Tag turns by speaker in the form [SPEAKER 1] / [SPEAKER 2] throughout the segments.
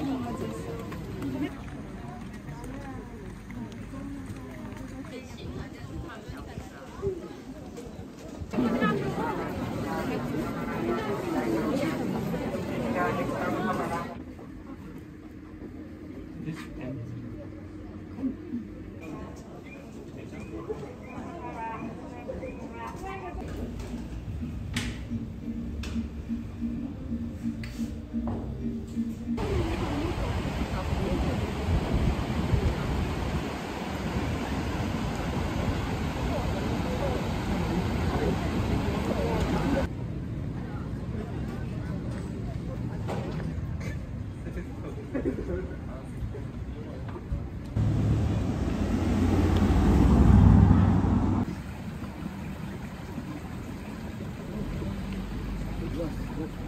[SPEAKER 1] リンゴジュ Thank you.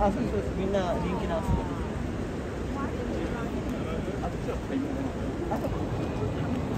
[SPEAKER 1] あ、そうそうです。みんな人気なんですよ。あ、そ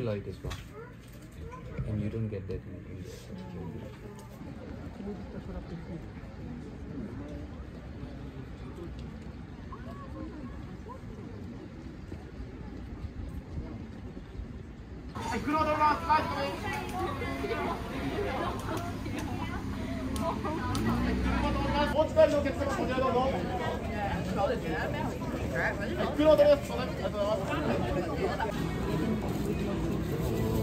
[SPEAKER 1] you like this one. And you don't get that in English.
[SPEAKER 2] お疲れのお客様、こちらどうぞ。
[SPEAKER 1] そうですね。黒田です。ありがとうございます。Oh.